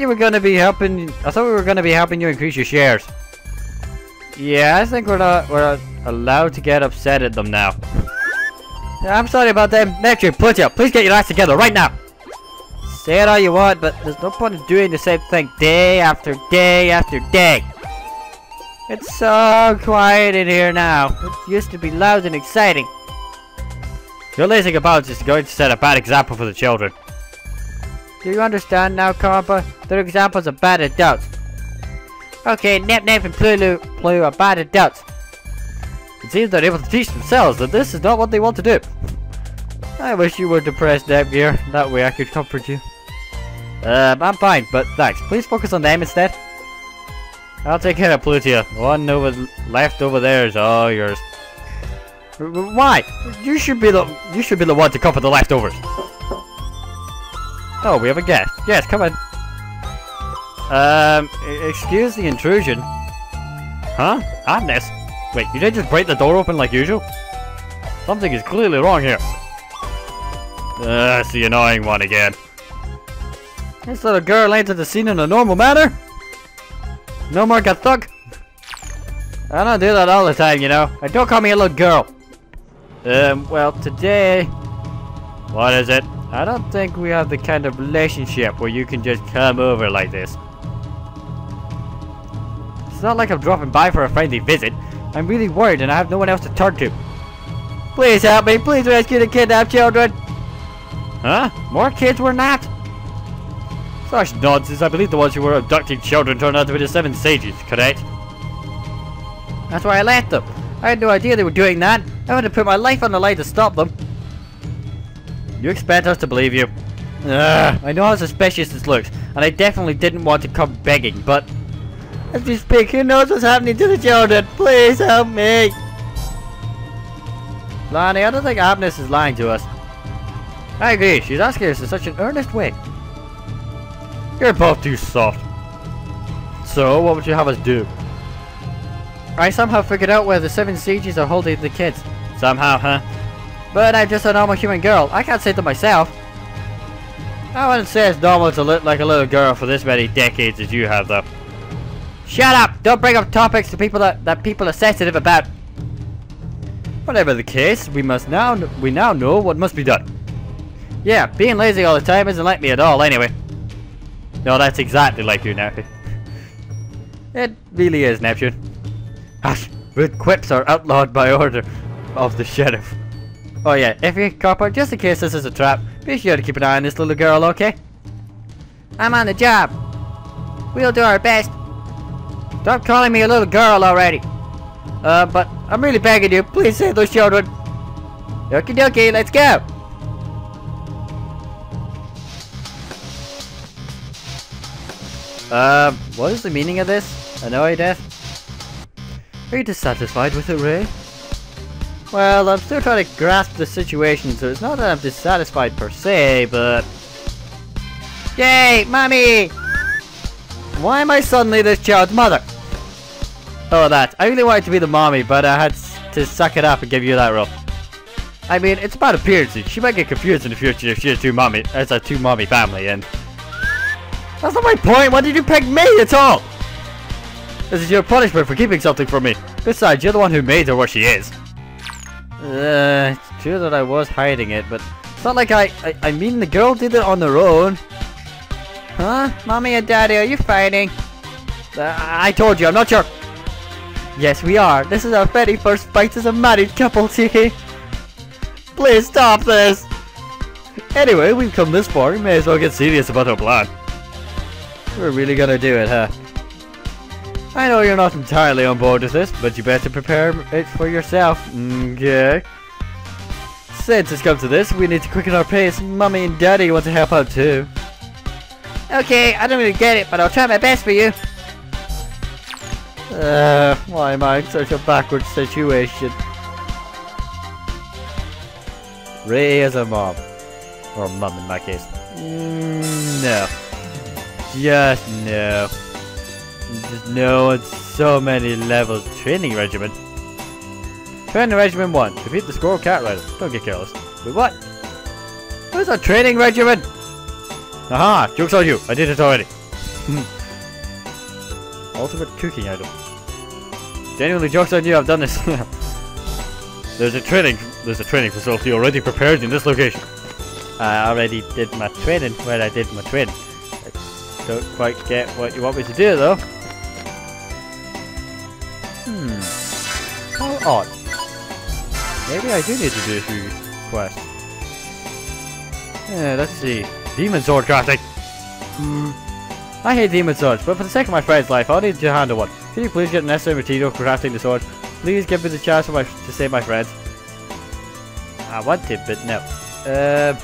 you were gonna be helping. I thought we were gonna be helping you increase your shares. Yeah, I think we're not. We're allowed to get upset at them now. I'm sorry about them. Neptune, Pluto, please get your act together right now. Say it all you want, but there's no point in doing the same thing day after day after day. It's so quiet in here now. It used to be loud and exciting. Your lazing about is going to set a bad example for the children. Do you understand now, Karma? They're examples of bad adults. Okay, Nep Nep and Plulu Plu are bad adults. It seems they're able to teach themselves that this is not what they want to do. I wish you were depressed, Nepgear. That way I could comfort you. Um, I'm fine, but thanks. Please focus on them instead. I'll take care of Plutia. The one over left over there is all yours. Why? You should be the you should be the one to comfort the leftovers. Oh, we have a guest. Yes, come in. Um, excuse the intrusion. Huh? Abnes? Wait, you didn't just break the door open like usual? Something is clearly wrong here. Uh, it's the annoying one again. This little girl entered the scene in a normal manner? No more got thug? I don't do that all the time, you know. And don't call me a little girl. Um, well, today... What is it? I don't think we have the kind of relationship where you can just come over like this. It's not like I'm dropping by for a friendly visit. I'm really worried and I have no one else to turn to. Please help me. Please rescue the kidnapped children. Huh? More kids were not? Such nonsense. I believe the ones who were abducting children turned out to be the Seven Sages, correct? That's why I left them. I had no idea they were doing that. I had to put my life on the line to stop them. You expect us to believe you? Ugh, I know how suspicious this looks, and I definitely didn't want to come begging, but... As we speak, who knows what's happening to the children? Please help me! Lonnie, I don't think Abnes is lying to us. I agree, she's asking us in such an earnest way. You're both too soft. So, what would you have us do? I somehow figured out where the seven sages are holding the kids. Somehow, huh? But I'm just a normal human girl. I can't say to myself. I wouldn't say it's normal to look like a little girl for this many decades as you have, though. Shut up! Don't bring up topics to people that, that people are sensitive about. Whatever the case, we must now we now know what must be done. Yeah, being lazy all the time isn't like me at all, anyway. No, that's exactly like you, Neptune. It really is, Neptune. Hush! Rude quips are outlawed by order of the sheriff. Oh yeah, if you copper, just in case this is a trap, be sure to keep an eye on this little girl, okay? I'm on the job. We'll do our best. Stop calling me a little girl already. Uh, but I'm really begging you, please save those children. Okie dokie, let's go. Um, what is the meaning of this? Anonydeath? Are you dissatisfied with it, Rei? Well, I'm still trying to grasp the situation, so it's not that I'm dissatisfied per se, but... Yay, mommy! Why am I suddenly this child's mother? Oh, that. I really wanted to be the mommy, but I had to suck it up and give you that role. I mean, it's about appearances. She might get confused in the future if she's two mommy, as a two mommy family, and... That's not my point! Why did you pick me at all? This is your punishment for keeping something from me. Besides, you're the one who made her what she is. Uh, it's true that I was hiding it, but it's not like I, I, I mean the girl did it on her own. Huh? Mommy and Daddy, are you fighting? Uh, I told you, I'm not your... Yes, we are. This is our very first fight as a married couple, Tiki. Please stop this. Anyway, we've come this far. We may as well get serious about our plan. We're really gonna do it, huh? I know you're not entirely on board with this, but you better prepare it for yourself. Okay. Since it's come to this, we need to quicken our pace. Mummy and Daddy want to help out too. Okay, I don't really get it, but I'll try my best for you. Uh, why am I in such a backward situation? Rei is a mom. Or mum in my case. Mm, no. Just no. No on so many levels. Training regimen. Training regimen 1. Defeat the squirrel cat rider. Don't get careless. Wait, what? What's a training regimen? Aha! Joke's on you. I did it already. Hmm. Ultimate cooking item. Genuinely jokes on you, I've done this. there's a training there's a training facility already prepared in this location. I already did my training where I did my training. I don't quite get what you want me to do though. Odd. Maybe I do need to do a few quests. Yeah, let's see. Demon sword crafting. Hmm. I hate demon swords, but for the sake of my friend's life, I'll need to handle one. Can you please get necessary material for crafting the sword? Please give me the chance my to save my friends. I want to, but no. Uh,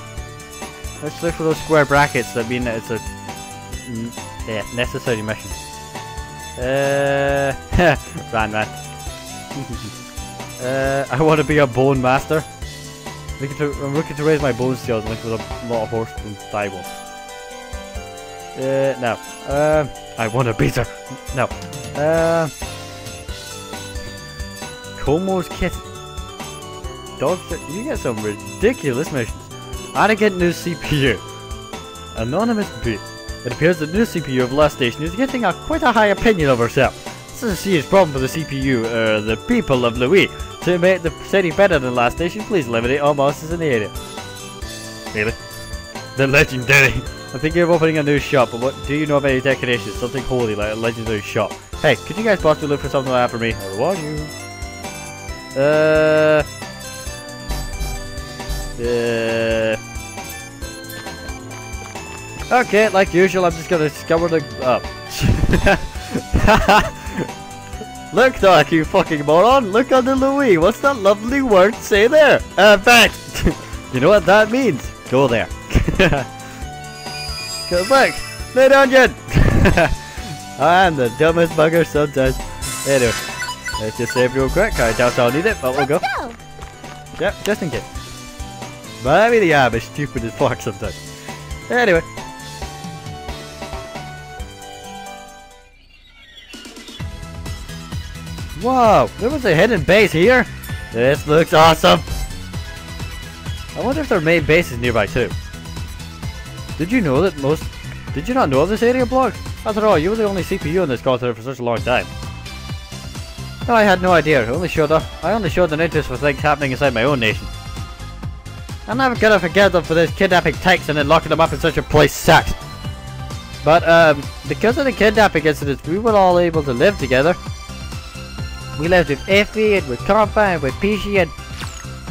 let's look for those square brackets that mean that it's a yeah, necessary mission. Uh, ran man. uh, I want to be a bone master. Looking to, I'm looking to raise my bone skills look with a lot of horse and thigh bones. Uh, no. Um, I want a beater. No. Uh, Como's kitten. Dogs, you get some ridiculous missions. Get new CPU. Anonymous bit. It appears the new CPU of Lastation is getting a quite a high opinion of herself. This is a serious problem for the CPU, uh, the people of Lowee. To make the city better than Lastation, please eliminate all monsters in the area. Really? The legendary. I'm thinking of opening a new shop, but what do you know of any decorations? Something holy like a legendary shop. Hey, could you guys possibly look for something like that for me? I warn you. Uh. Uh. Okay, like usual, I'm just gonna scour the. Oh. Look, Doc, you fucking moron! Look under Lowee! What's that lovely word say there? Uh, fact! you know what that means? Go there. Cause look! The dungeon! I'm the dumbest bugger sometimes. Anyway, let's just save real quick. I doubt I'll need it, but we'll go. Go. Yep, just in case. But I mean, yeah, I'm stupid as fuck sometimes. Anyway. Whoa, there was a hidden base here. This looks awesome. I wonder if their main base is nearby too. Did you know that most... Did you not know of this area block? After all, you were the only CPU in this continent for such a long time. No, I had no idea. I only showed up. I only showed an interest for things happening inside my own nation. I'm never gonna forget them for this kidnapping Tex and then locking them up in such a place sucks. But um, because of the kidnapping incidents, we were all able to live together. We lived with Iffy and with Compa and with Peashy and...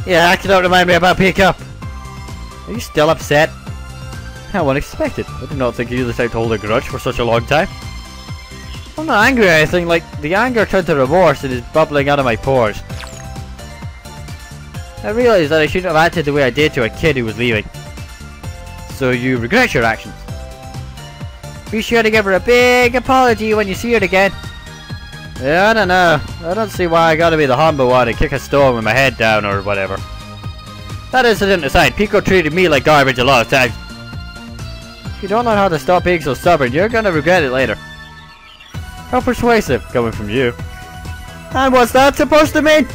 Yeah, actually don't remind me about Pickup. Are you still upset? How unexpected. I did not think you decided to hold a grudge for such a long time. I'm not angry or anything, like, the anger turned to remorse and is bubbling out of my pores. I realized that I shouldn't have acted the way I did to a kid who was leaving. So you regret your actions. Be sure to give her a big apology when you see her again. Yeah, I don't know. I don't see why I gotta be the humble one and kick a stone with my head down or whatever. That incident aside, Pico treated me like garbage a lot of times. If you don't know how to stop being so stubborn, you're gonna regret it later. How persuasive, coming from you. And what's that supposed to mean?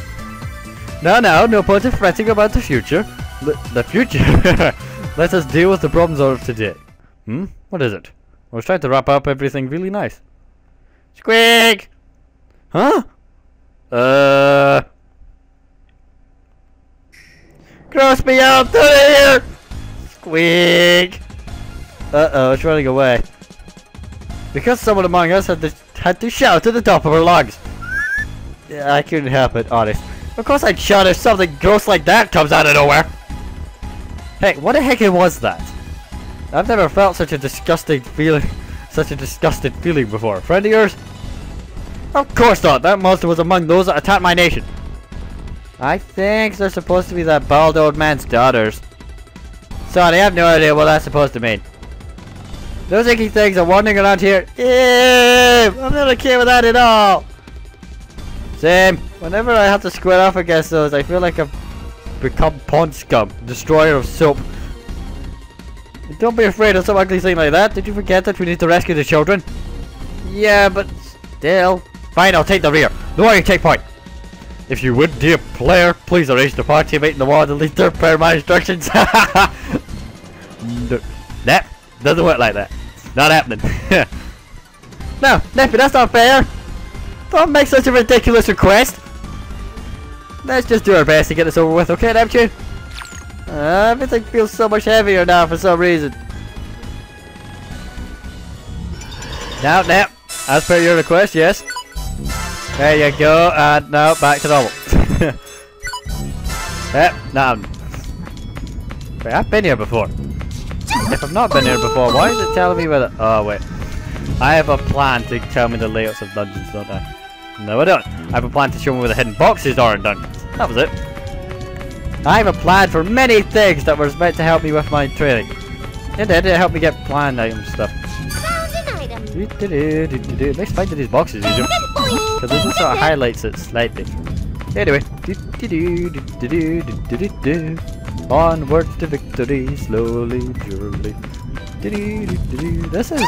No, no, no point in fretting about the future. L the future? Let us deal with the problems of today. Hmm? What is it? I was trying to wrap up everything really nice. Squeak! Huh? Uh... Cross me out to here! Squeak! Uh-oh, it's running away. Because someone among us had to, had to shout at the top of our lungs. Yeah, I couldn't help it, honest. Of course I'd shout if something gross like that comes out of nowhere. Hey, what the heck was that? I've never felt such a disgusting feeling, such a disgusted feeling before. Friend of yours? Of course not. That monster was among those that attacked my nation. I think they're supposed to be that bald old man's daughters. Sorry, I have no idea what that's supposed to mean. Those icky things are wandering around here. Ew! I'm not okay with that at all. Same. Whenever I have to square off against those, I feel like I've become pond scum, destroyer of soap. Don't be afraid of some ugly thing like that. Did you forget that we need to rescue the children? Yeah, but still. Fine, I'll take the rear. No worry, take point. If you would, dear player, please arrange the party mate in the wall to lead their per my instructions. that doesn't work like that. Not happening. no, Neppy, that's not fair. Don't make such a ridiculous request. Let's just do our best to get this over with, okay, Neptune? Uh, everything feels so much heavier now for some reason. Now, now, as per your request, yes. There you go, and now back to normal. Eh, yep, now. Wait, I've been here before. If I've not been here before, why is it telling me whether? Oh wait, I have a plan to tell me the layouts of dungeons, don't I? No, I don't. I have a plan to show me where the hidden boxes are in dungeons. That was it. I have a plan for many things that was meant to help me with my training. It did, it helped me get plan item stuff. Found an item. Do, do, do, do, do, do. It makes finding these boxes. Because it just sort of highlights it slightly. Anyway. Do, do, do, do, do, do, do, do. Onwards to victory, slowly, surely. Do, do, do, do. This is...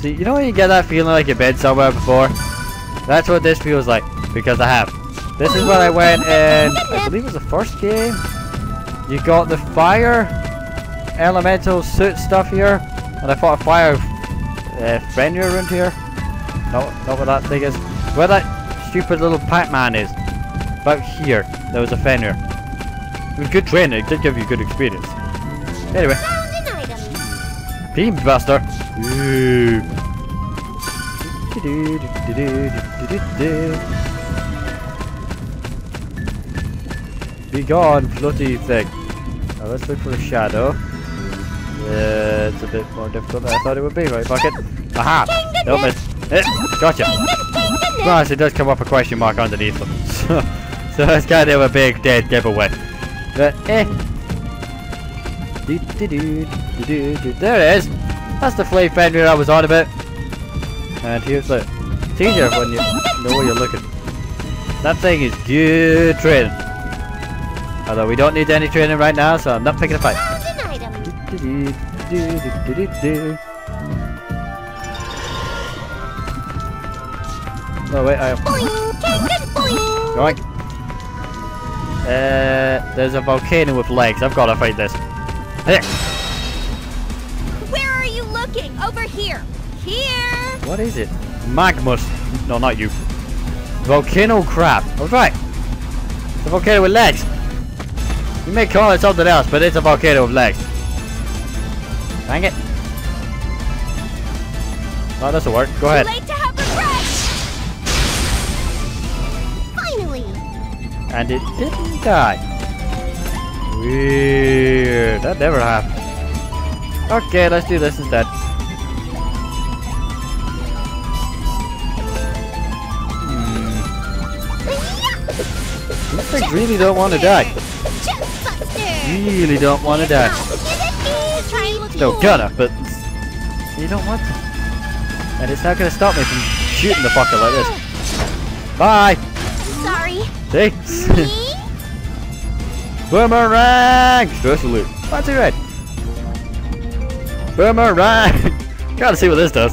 See, you know when you get that feeling like you've been somewhere before? That's what this feels like. Because I have. This is where I went in, I believe it was the first game. You got the fire elemental suit stuff here. And I fought a fire uh, Fenrir around here. No, not what that thing is. Where that stupid little Pac-Man is. About here, there was a Fenrir. It was good training, it did give you good experience. Anyway. Beam Buster. Ooh. Be gone, floaty thing. Now let's look for a shadow. Uh, it's a bit more difficult than I thought it would be, right, Bucket? Aha! Don't. Gotcha. Nice, it does come up a question mark underneath them. So, so it's kind of a big dead giveaway. But, eh. Do, do, do, do, do. There it is! That's the flame Fenrir I was on about. And here's the... It's easier when you know where you're looking. That thing is good training. Although we don't need any training right now, so I'm not picking a fight. Oh wait, I. Going. Uh, there's a volcano with legs. I've got to fight this. Hey, Where are you looking? Over here. Here. what is it? Magmus. No, not you. Volcano crab. I was right. It's a volcano with legs. You may call it something else, but it's a volcano with legs. Dang it. Oh, this'll work. Go ahead. And it didn't die. Weird. That never happened. Okay, let's do this instead. Hmm. These things really don't want to die. Really don't want to die. Still gonna, but you don't want to. And it's not gonna stop me from shooting the fucker like this. Bye. Me? Boomerang! Stress alert. Fancy red. Boomerang! Gotta see what this does.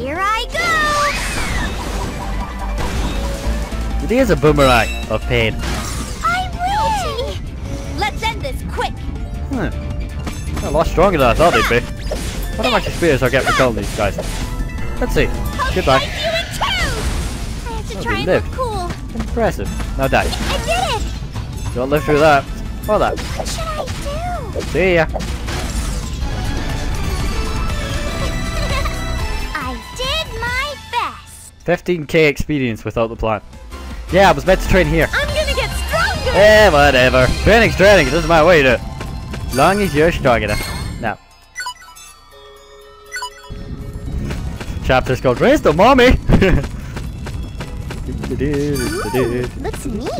Here I go. It is a boomerang of pain. I will. Let's end this quick. Hmm. Huh. A lot stronger than I thought they'd be. What how much experience I get for killing these guys? Let's see. Goodbye oh, trying cool. Impressive. Now die. I did it! Don't live through that. Or that. What should I do? See ya. I did my best. 15k experience without the plot. Yeah, I was meant to train here. I'm gonna get stronger! Yeah, whatever. Training's training, it doesn't matter what you do. Long as you're strong enough. Now. Chapter's called Raise the Mommy! Looks neat.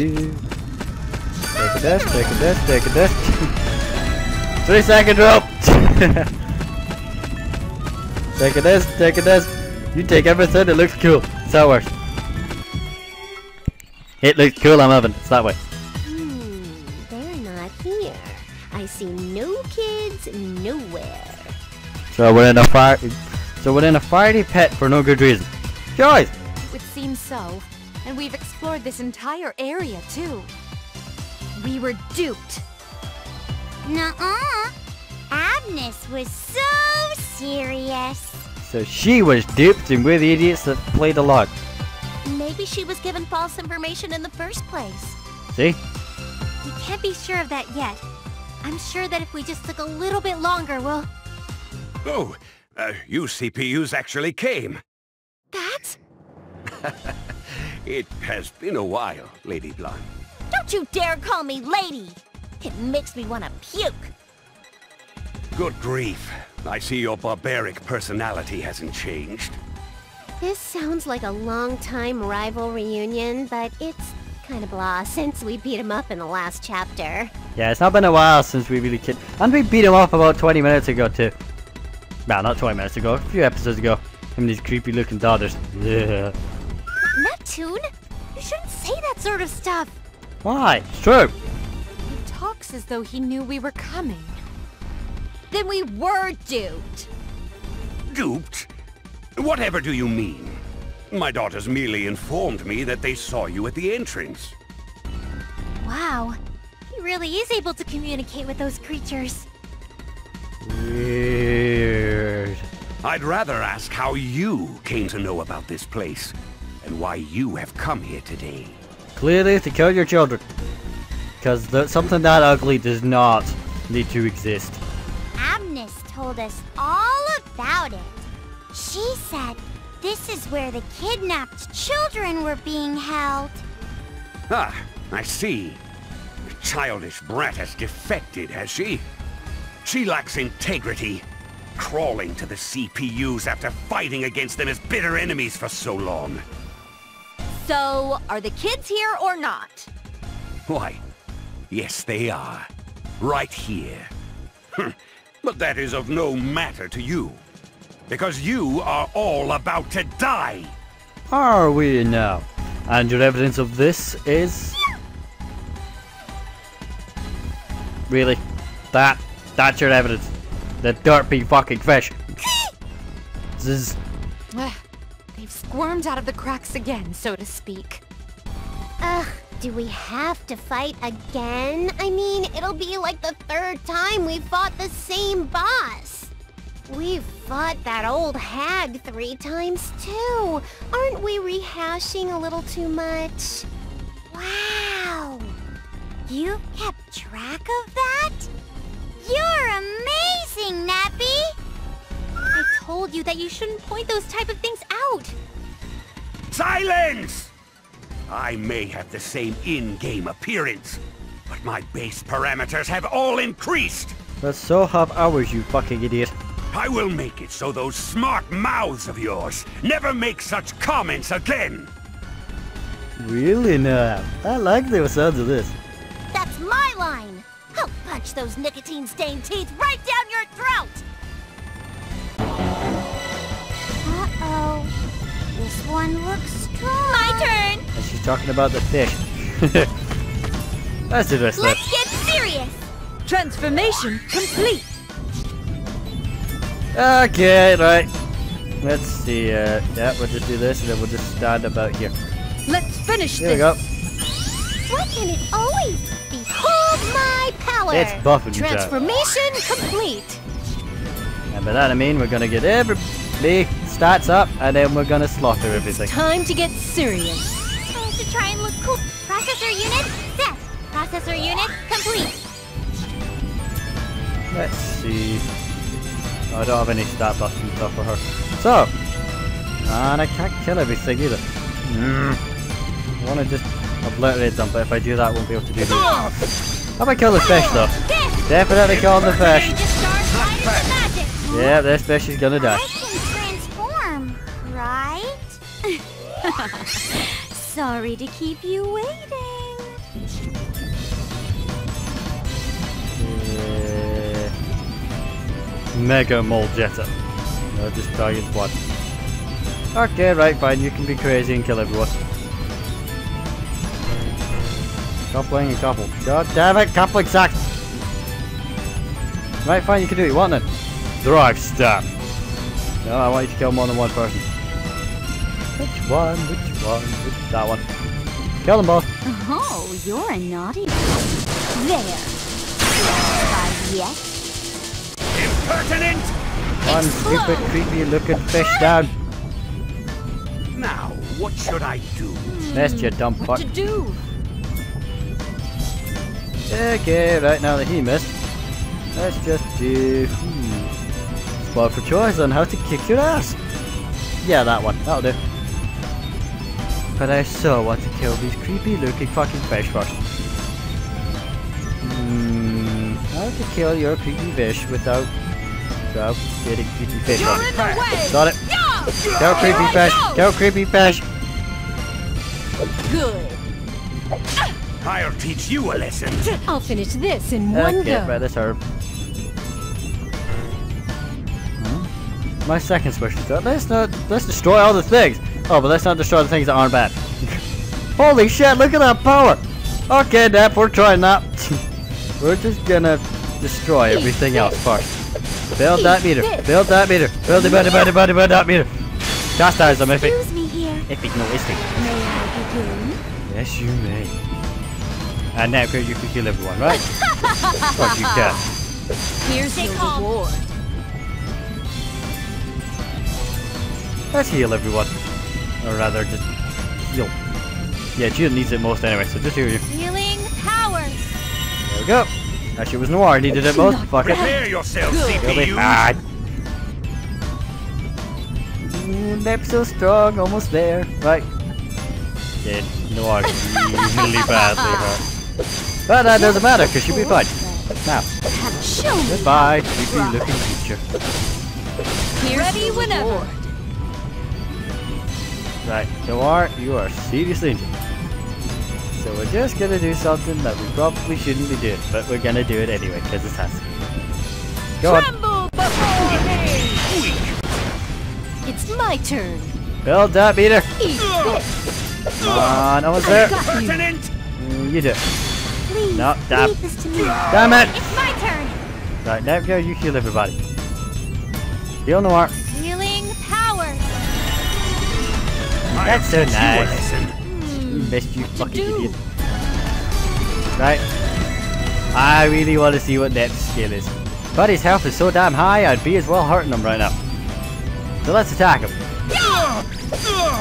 Take a desk, take a desk, take a desk. Three second drop! take a desk, take a desk. You take everything, it looks cool. That's how it works. It looks cool, I'm having. It's that way. Hmm, they're not here. I see no kids nowhere. So we're in a fire. So we're in a fiery pit for no good reason. Guys, It seems so. And we've explored this entire area, too. We were duped. Nuh-uh. Abnes was so serious. so she was duped, and we're the idiots that played along. Maybe she was given false information in the first place. See? We can't be sure of that yet. I'm sure that if we just took a little bit longer, we'll... Oh, uh, you CPUs actually came. That? It has been a while, Lady Blanc. Don't you dare call me lady! It makes me want to puke. Good grief. I see your barbaric personality hasn't changed. This sounds like a long-time rival reunion, but it's kind of blah since we beat him up in the last chapter. Yeah, it's not been a while since we really kid. And we beat him up about 20 minutes ago too. Well, not 20 minutes ago, a few episodes ago. Him and these creepy looking daughters. Yeah. Neptune? You shouldn't say that sort of stuff. Why? It's true. He talks as though he knew we were coming. Then we were duped. Duped? Whatever do you mean? My daughters merely informed me that they saw you at the entrance. Wow. He really is able to communicate with those creatures. Weird. I'd rather ask how you came to know about this place, and why you have come here today. Clearly to kill your children. Because something that ugly does not need to exist. Abnes told us all about it. She said this is where the kidnapped children were being held. Ah, I see. The childish brat has defected, has she? She lacks integrity, crawling to the CPUs after fighting against them as bitter enemies for so long. So, are the kids here or not? Why, yes they are. Right here. But that is of no matter to you. Because you are all about to die! Are we now? And your evidence of this is... Really? That? That's your evidence? The derpy fucking fish. Zzz. Ugh, they've squirmed out of the cracks again, so to speak. Ugh, do we have to fight again? I mean, it'll be like the third time we fought the same boss. We've fought that old hag three times too. Aren't we rehashing a little too much? Wow. You kept track of that? You're amazing, Neppy! I told you that you shouldn't point those type of things out. Silence! I may have the same in-game appearance, but my base parameters have all increased! But so have ours, you fucking idiot. I will make it so those smart mouths of yours never make such comments again! Really now? I like the sounds of this. That's my line! I'll punch those nicotine-stained teeth right down your throat! Talking about the fish. Let's do this. Let's get serious! Transformation complete! Okay, right. Let's see, uh, yeah, we'll just do this and then we'll just stand about here. Let's finish Here we this! go. Why can it always behold my power? It's buffing time. Transformation complete! And by that I mean we're gonna get every the stats up and then we're gonna slaughter everything. Time to get serious. Processor unit set. Processor unit complete. Let's see. Oh, I don't have any stat and stuff for her. So, And I can't kill everything either. Mm. I want to just obliterate them, but if I do that, I won't be able to do this. How about kill the fish though? Definitely kill the fish. Yeah, this fish is gonna die. I can transform, right? Sorry to keep you waiting. Mega Moljetta. No, just target one. Okay, right, fine. You can be crazy and kill everyone. Coupling and couple. God damn it, coupling sucks! Right, fine, you can do what you want then. Drive stab. No, I want you to kill more than one person. Which one? Which one? Which, that one. Kill them both. Oh, you're a naughty one. There. Try yet? Impertinent! One stupid, creepy looking fish down. Now, what should I do? Missed you dumb fuck. What To do. Okay, right now that he missed, let's just do hmm, spot for choice on how to kick your ass. Yeah, that one. That'll do. But I so want to kill these creepy looking fucking fish first. Hmm, how to kill your creepy fish without, without getting creepy fish You're on it. Got it. Yeah. Kill creepy fish. Kill creepy fish. Good. I'll teach you a lesson. I'll finish this in one Okay, go. right, this herb. Hmm? My second special thought. Let's not let's destroy all the things. Oh, but let's not destroy the things that aren't bad. Holy shit, look at that power! Okay, Nep, we're trying that. we're just gonna destroy everything else first. Build that meter. Build that meter. Build it, build it, build it, build it, build that meter. Chastise them if it me here. if it's no listening. May I begin? Yes, you may. And now, you can kill everyone, right? of course you can. Here's Stay your calm. reward. Let's heal everyone. Or rather, just heal. Yeah, Jill needs it most anyway, so just heal you. Healing powers. There we go. Actually, it was Noir needed it most. Fuck it. Prepare yourself, He'll be CPU. fine. Mm, Nep's so strong, almost there. Right. Dead. Noir really badly hurt. But that doesn't matter, because she'll be fine. Now, goodbye, creepy looking creature. Here's Ready whenever. Reward. Right, Noir, you are seriously injured. So we're just gonna do something that we probably shouldn't be doing, but we're gonna do it anyway, because it's has to. Go on, Tremble before me. It's my turn. build up, meter. Eat. Come on, almost there. Impertinent! Mm, you do it. Please, No, damn. leave this to me. Damn it! It's my turn. Right, now go, you heal everybody. Heal Noir. That's so teach hmm. you a nice. lesson. You missed, you fucking do? idiot. Right. I really want to see what that skill is. But his health is so damn high, I'd be as well hurting him right now. So let's attack him.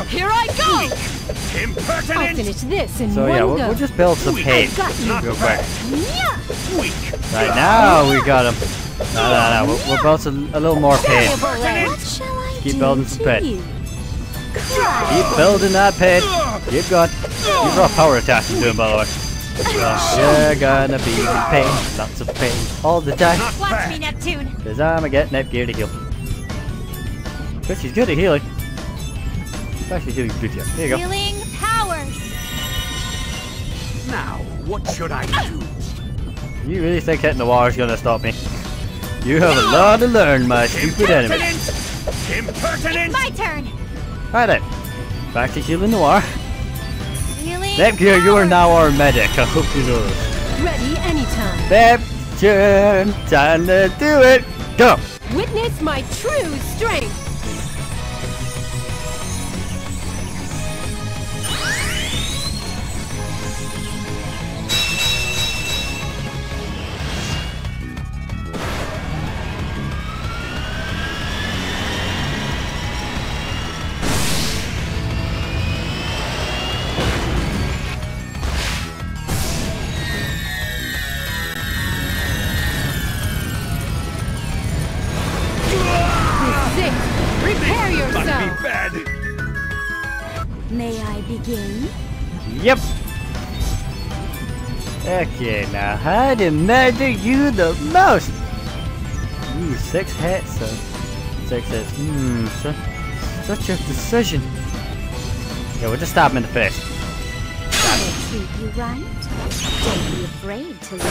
Here I go. I'll Impertinent! finish this in So one yeah, we'll, go. we'll just build some pain I've got you. Not real quick. Weak. Right now we got him. No, no, no, we'll, we'll build some, a little more pain. What shall I Keep building some pain. You? Keep building that pain. Keep going. You've got power attacks to him, by the way. You're gonna be in pain, lots of pain, all the time. Not Watch me, bad. Neptune. Cause I'ma get gear to heal. Cause she's good at healing. Especially healing Plutia. There you go. Healing powers. Now, what should I do? You really think hitting the wall is gonna stop me? You have a lot to learn, my stupid enemy. Impertinent! Impertinent! My turn. Right then. Back to healing Noir. Healing Nepgear, you are now our medic. I hope you know this. Ready anytime. Neptune, time to do it. Go. Witness my true strength. Okay, now how to murder you the most? Ooh, six hits. So six hits. Hmm, su such a decision. Yeah, we'll just stab him in the face. I'll treat you right. Don't be afraid to leave.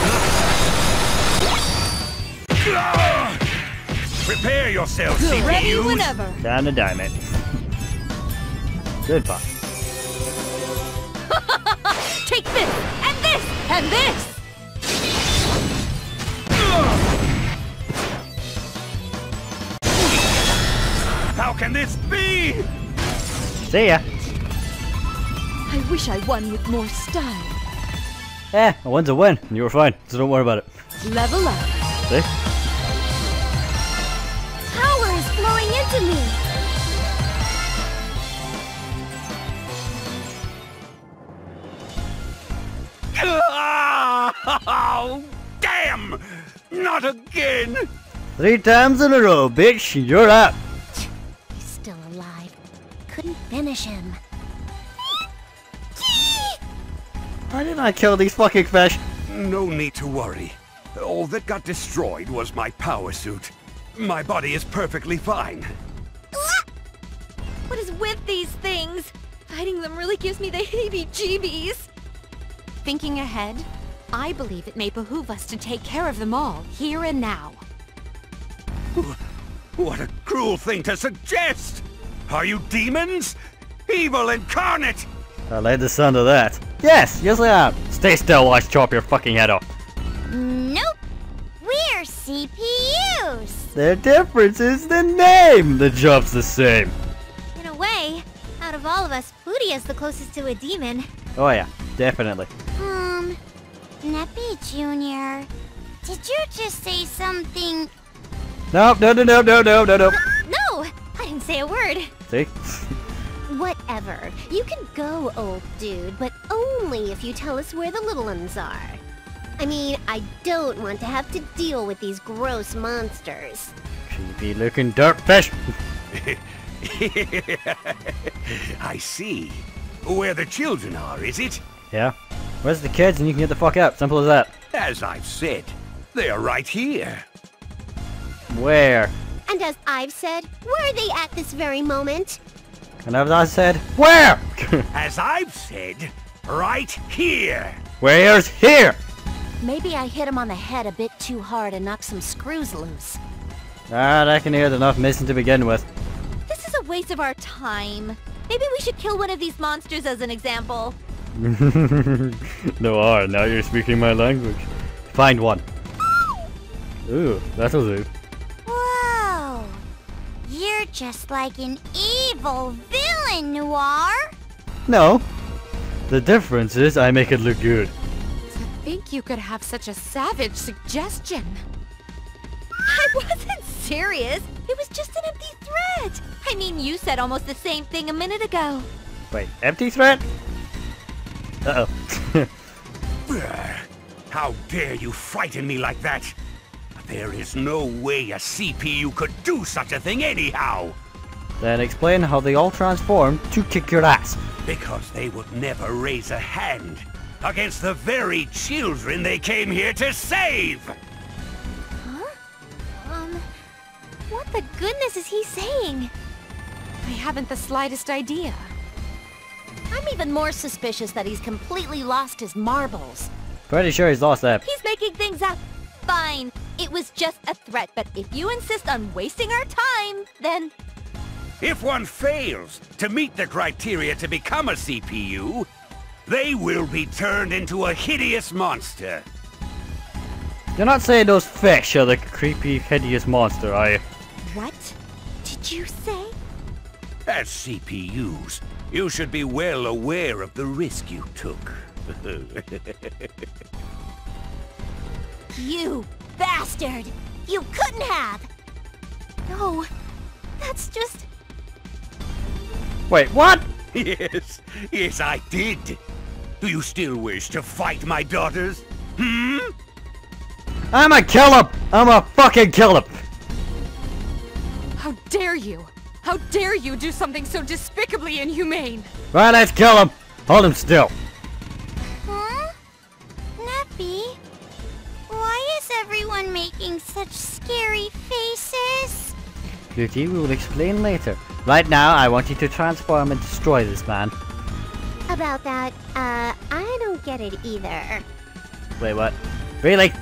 Ah! Prepare yourselves, Ready whenever. Down the diamond. Goodbye. And this! How can this be? See ya. I wish I won with more style. Eh, a win's a win. You were fine, so don't worry about it. Level up. See? Oh, damn! Not again! Three times in a row, bitch. You're up. He's still alive. Couldn't finish him. Why didn't I kill these fucking fish? No need to worry. All that got destroyed was my power suit. My body is perfectly fine. What is with these things? Fighting them really gives me the heebie-jeebies. Thinking ahead, I believe it may behoove us to take care of them all, here and now. What a cruel thing to suggest! Are you demons? Evil incarnate! I like the sound of that. Yes, yes I am. Stay still while I chop your fucking head off. Nope. We're CPUs. The difference is the name. The job's the same. In a way, out of all of us, Booty is the closest to a demon. Oh yeah, definitely. Um, Neppy Jr., did you just say something? Nope, no, no, no, no, no, no, no. No, I didn't say a word. See? Whatever. You can go, old dude, but only if you tell us where the little ones are. I mean, I don't want to have to deal with these gross monsters. Creepy looking dark fish. I see. Where the children are, is it? Yeah. Where's the kids and you can get the fuck out? Simple as that. As I've said, they are right here. Where? And as I've said, where are they at this very moment? And as I said, where? As I've said, right here. Where's here? Maybe I hit him on the head a bit too hard and knocked some screws loose. Alright, I can hear had enough missing to begin with. This is a waste of our time. Maybe we should kill one of these monsters as an example. Noir, now you're speaking my language. Find one. Ooh, that'll do. Whoa! You're just like an evil villain, Noir! No. The difference is I make it look good. To think you could have such a savage suggestion. I wasn't serious. It was just an empty threat. I mean, you said almost the same thing a minute ago. Wait, empty threat? Uh-oh. How dare you frighten me like that? There is no way a CPU could do such a thing anyhow. then explain how they all transformed to kick your ass. Because they would never raise a hand against the very children they came here to save. Huh? Um, what the goodness is he saying? I haven't the slightest idea. I'm even more suspicious that he's completely lost his marbles. Pretty sure he's lost that. He's making things up. Fine. It was just a threat, but if you insist on wasting our time, then If one fails to meet the criteria to become a CPU, they will be turned into a hideous monster. You're not saying those fish are the creepy, hideous monster, are you? what did you say? As CPUs, you should be well aware of the risk you took. You bastard! You couldn't have! No, that's just... Wait, what? yes, yes I did. Do you still wish to fight my daughters? Hmm? I'm a kill him! I'm a fucking kill him! How dare you? How dare you do something so despicably inhumane? Right, let's kill him. Hold him still. Huh? Neppy? Why is everyone making such scary faces? Beauty, we will explain later. Right now, I want you to transform and destroy this man. About that, uh, I don't get it either. Wait, what? Really?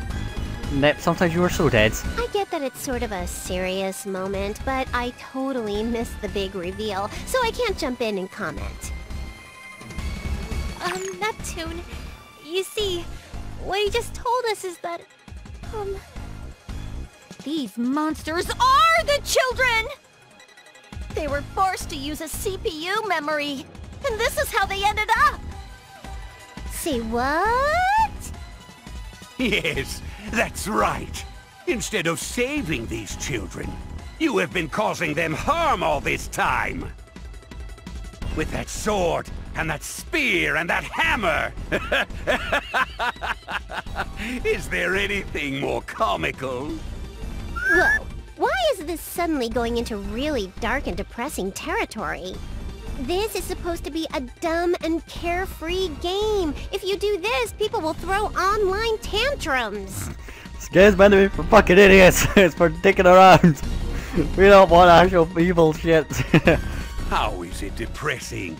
Nep, sometimes you are so dead. I get that it's sort of a serious moment, but I totally missed the big reveal, so I can't jump in and comment. Um, Neptune, you see, what he just told us is that, um, these monsters are the children! They were forced to use a CPU memory, and this is how they ended up! Say what? Yes, that's right. Instead of saving these children, you have been causing them harm all this time. With that sword, and that spear, and that hammer. Is there anything more comical? Whoa, why is this suddenly going into really dark and depressing territory? This is supposed to be a dumb and carefree game. If you do this, people will throw online tantrums. This game's meant to be for fucking idiots. it's for dicking around. We don't want actual evil shit. How is it depressing?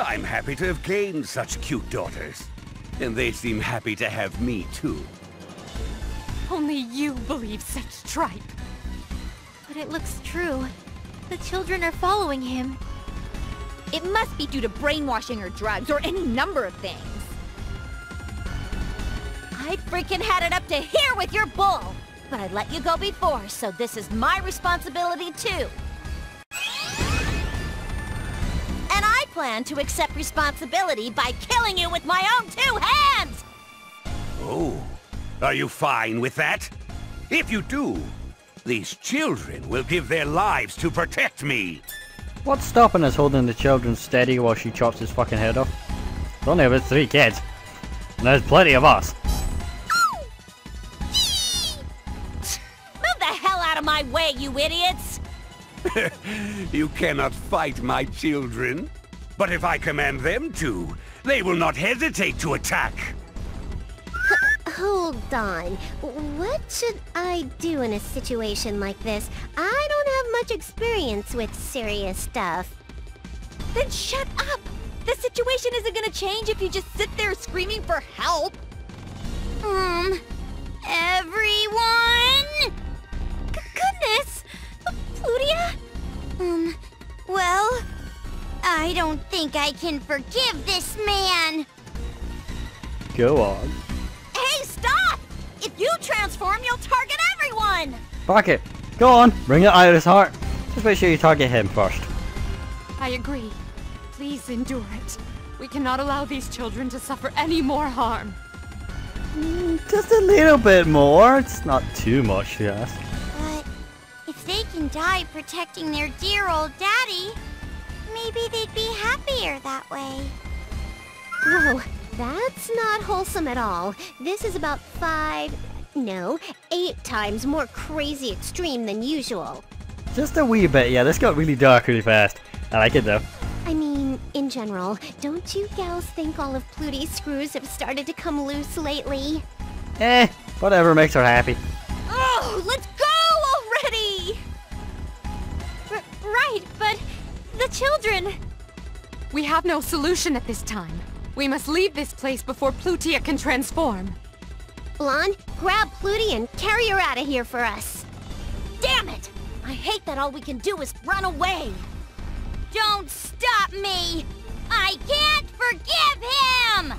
I'm happy to have gained such cute daughters. And they seem happy to have me too. Only you believe such tripe. But it looks true. The children are following him. It must be due to brainwashing or drugs or any number of things. I freaking had it up to here with your bull! But I let you go before, so this is my responsibility too. And I plan to accept responsibility by killing you with my own two hands! Oh, are you fine with that? If you do, these children will give their lives to protect me. What's stopping us holding the children steady while she chops his fucking head off? There's only about three kids. And there's plenty of us. Move the hell out of my way, you idiots! You cannot fight my children. But if I command them to, they will not hesitate to attack. Hold on. What should I do in a situation like this? I don't have much experience with serious stuff. Then shut up! The situation isn't gonna change if you just sit there screaming for help! Um, everyone? G goodness! Plutia? Um, well, I don't think I can forgive this man. Go on. Hey, stop! If you transform, you'll target everyone! Fuck it. Go on. Bring it out of his heart. Just make sure you target him first. I agree. Please endure it. We cannot allow these children to suffer any more harm. Mm, just a little bit more. It's not too much to ask. But if they can die protecting their dear old daddy, maybe they'd be happier that way. Whoa, that's not wholesome at all. This is about five, no, eight times more crazy extreme than usual. Just a wee bit. Yeah, this got really dark really fast. I like it though. I mean, in general, don't you gals think all of Plutie's screws have started to come loose lately? Eh, whatever makes her happy. Oh, let's go already! R right, but the children... We have no solution at this time. We must leave this place before Plutia can transform. Blonde, grab Plutie and carry her out of here for us. Damn it! I hate that all we can do is run away! Don't stop me! I can't forgive him!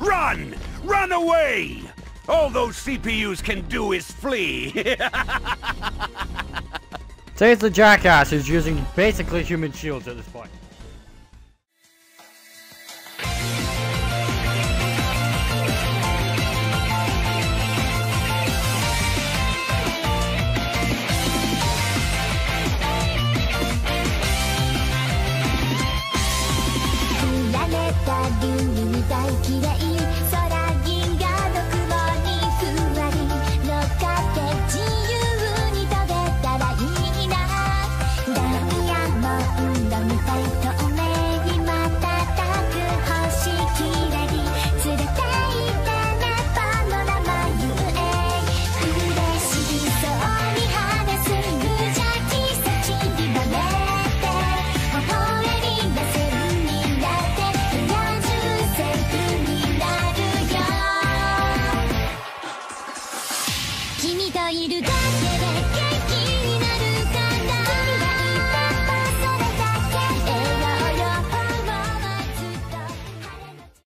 Run! Run away! All those CPUs can do is flee. Say it's the jackass who's using basically human shields at this point.「that you